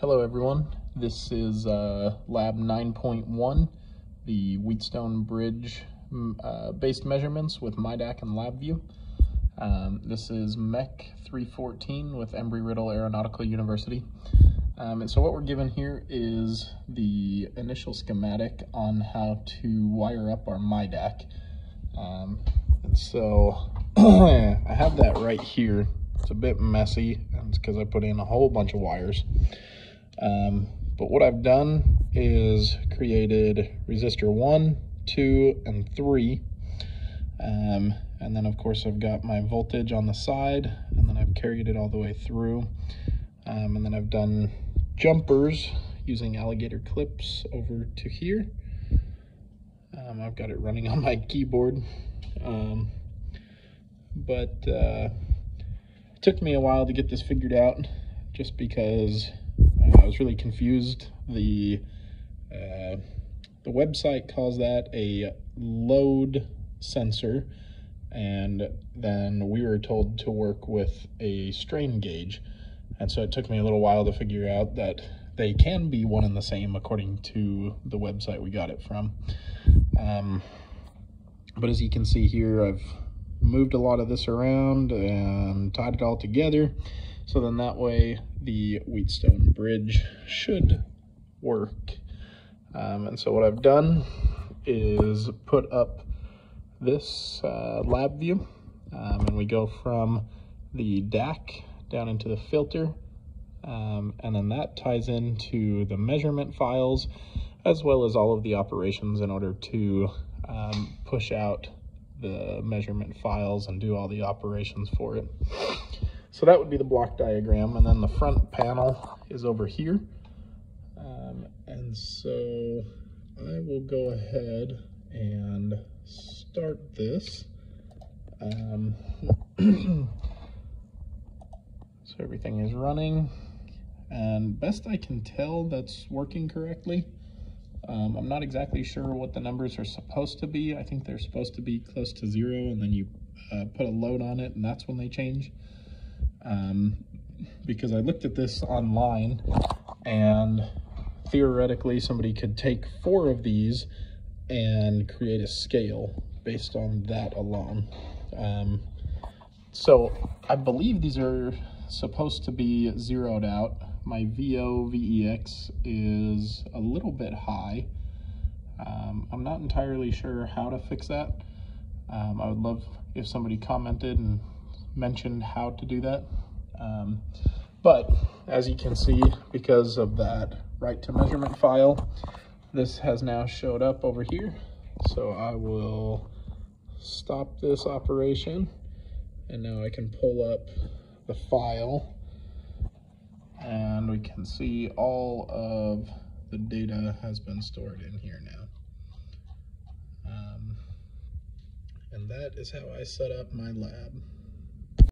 Hello everyone, this is uh, lab 9.1, the Wheatstone Bridge uh, based measurements with myDAQ and LabVIEW. Um, this is MECH 314 with Embry-Riddle Aeronautical University. Um, and so what we're given here is the initial schematic on how to wire up our myDAQ. Um, and so I have that right here. It's a bit messy, it's because I put in a whole bunch of wires. Um, but what I've done is created resistor one, two, and three. Um, and then of course I've got my voltage on the side and then I've carried it all the way through. Um, and then I've done jumpers using alligator clips over to here. Um, I've got it running on my keyboard. Um, but uh, it took me a while to get this figured out just because I was really confused. The uh, the website calls that a load sensor, and then we were told to work with a strain gauge. And so it took me a little while to figure out that they can be one and the same according to the website we got it from. Um, but as you can see here, I've moved a lot of this around and tied it all together. So then that way the Wheatstone Bridge should work. Um, and so what I've done is put up this uh, LabVIEW um, and we go from the DAQ down into the filter um, and then that ties into the measurement files as well as all of the operations in order to um, push out the measurement files and do all the operations for it. So that would be the block diagram, and then the front panel is over here. Um, and so I will go ahead and start this. Um, so everything is running, and best I can tell, that's working correctly. Um, I'm not exactly sure what the numbers are supposed to be. I think they're supposed to be close to zero, and then you uh, put a load on it, and that's when they change um, because I looked at this online and theoretically somebody could take four of these and create a scale based on that alone. Um, so I believe these are supposed to be zeroed out. My VO VEX is a little bit high. Um, I'm not entirely sure how to fix that. Um, I would love if somebody commented and mentioned how to do that. Um, but as you can see, because of that write to measurement file, this has now showed up over here. So I will stop this operation and now I can pull up the file and we can see all of the data has been stored in here now. Um, and that is how I set up my lab.